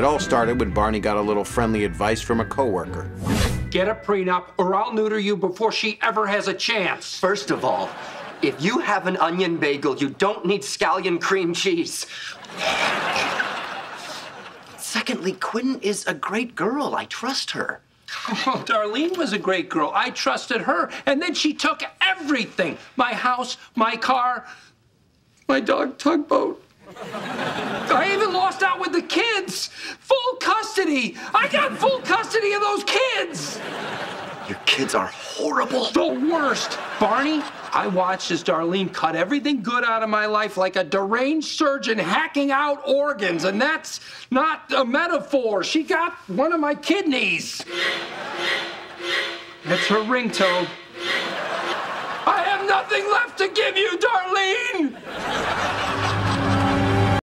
It all started when Barney got a little friendly advice from a coworker. Get a prenup, or I'll neuter you before she ever has a chance. First of all, if you have an onion bagel, you don't need scallion cream cheese. Secondly, Quinn is a great girl. I trust her. Oh, Darlene was a great girl. I trusted her, and then she took everything my house, my car, my dog tugboat. I even lost out with the kids. Full custody. I got full custody of those kids. Your kids are horrible. The worst. Barney, I watched as Darlene cut everything good out of my life like a deranged surgeon hacking out organs, and that's not a metaphor. She got one of my kidneys. That's her ringtone. I have nothing left to give you, Darlene.